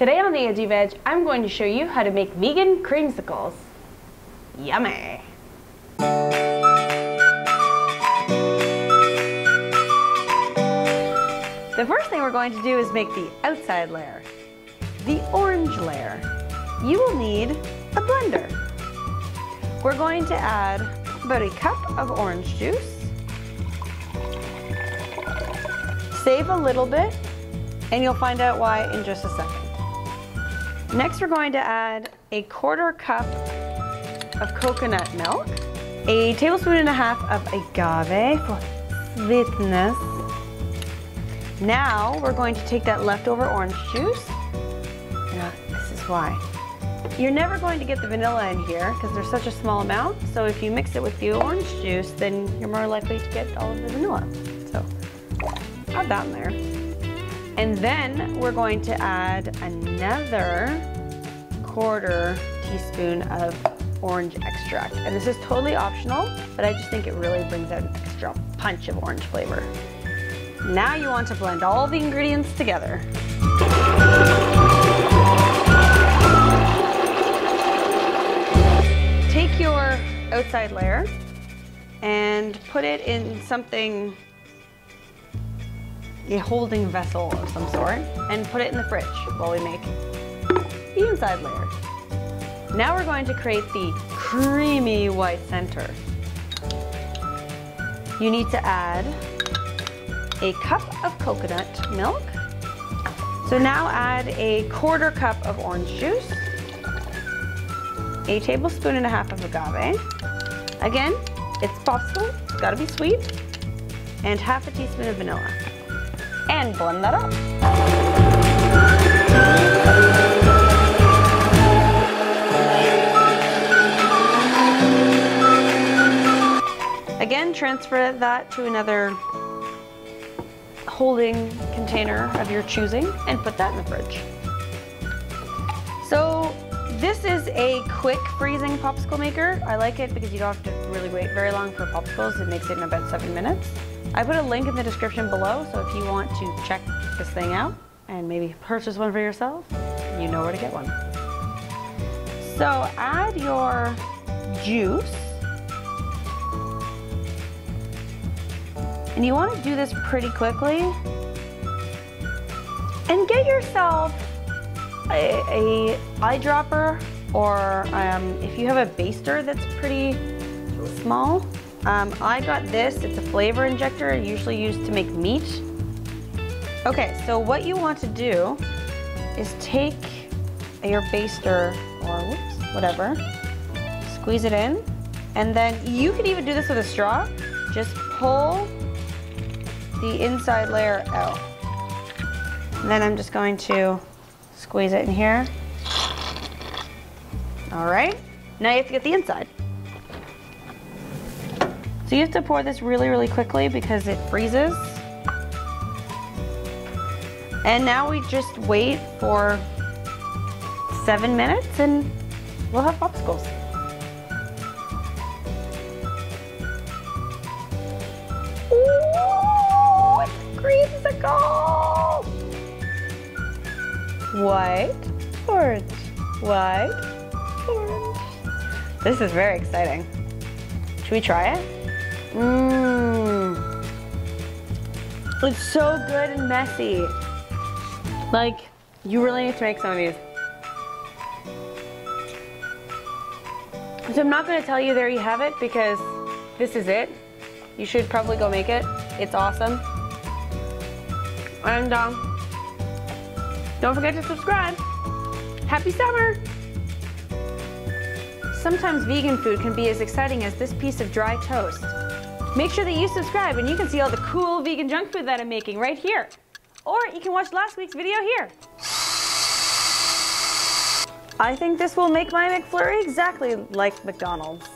Today on the Edgy Veg, I'm going to show you how to make vegan creamsicles. Yummy! The first thing we're going to do is make the outside layer, the orange layer. You will need a blender. We're going to add about a cup of orange juice, Save a little bit and you'll find out why in just a second. Next we're going to add a quarter cup of coconut milk, a tablespoon and a half of agave for sweetness. Now we're going to take that leftover orange juice. Now, this is why. You're never going to get the vanilla in here because there's such a small amount. So if you mix it with the orange juice, then you're more likely to get all of the vanilla. So add that in there. And then we're going to add another quarter teaspoon of orange extract. And this is totally optional, but I just think it really brings out an extra punch of orange flavor. Now you want to blend all the ingredients together. Take your outside layer and put it in something a holding vessel of some sort and put it in the fridge while we make the inside layer. Now we're going to create the creamy white center. You need to add a cup of coconut milk. So now add a quarter cup of orange juice, a tablespoon and a half of agave. Again, it's popsicle, it's gotta be sweet, and half a teaspoon of vanilla and blend that up. Again, transfer that to another holding container of your choosing and put that in the fridge. So this is a quick freezing popsicle maker. I like it because you don't have to really wait very long for popsicles. It makes it in about seven minutes. I put a link in the description below, so if you want to check this thing out and maybe purchase one for yourself, you know where to get one. So add your juice. And you want to do this pretty quickly. And get yourself a, a eyedropper or um, if you have a baster that's pretty small, um, I got this, it's a flavor injector, usually used to make meat. Okay, so what you want to do is take your baster, or whoops, whatever, squeeze it in, and then you can even do this with a straw. Just pull the inside layer out. And then I'm just going to squeeze it in here. All right, now you have to get the inside. So you have to pour this really, really quickly because it freezes. And now we just wait for seven minutes and we'll have popsicles. Ooh, it's creamsicle! White, orange, white, orange. This is very exciting. Should we try it? Mmm. It's so good and messy. Like, you really need to make some of these. So I'm not gonna tell you there you have it because this is it. You should probably go make it. It's awesome. And um, don't forget to subscribe. Happy summer! Sometimes vegan food can be as exciting as this piece of dry toast. Make sure that you subscribe and you can see all the cool vegan junk food that I'm making right here. Or you can watch last week's video here. I think this will make my McFlurry exactly like McDonald's.